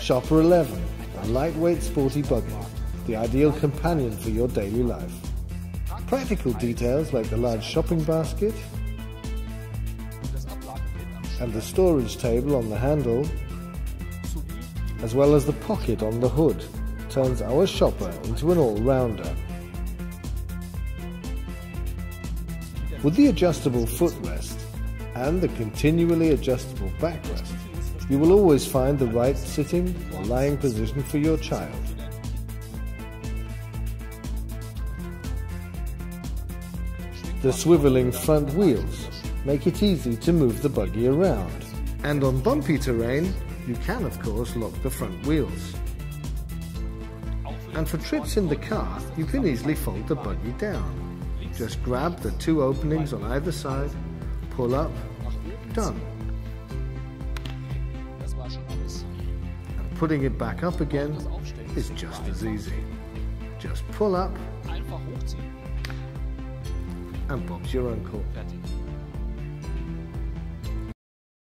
Shopper 11, a lightweight sporty buggy, the ideal companion for your daily life. Practical details like the large shopping basket and the storage table on the handle, as well as the pocket on the hood, turns our shopper into an all-rounder. With the adjustable footrest and the continually adjustable backrest, you will always find the right sitting or lying position for your child. The swiveling front wheels make it easy to move the buggy around. And on bumpy terrain, you can of course lock the front wheels. And for trips in the car, you can easily fold the buggy down. Just grab the two openings on either side, pull up, done. Putting it back up again is just as easy. Just pull up and Bob's your uncle.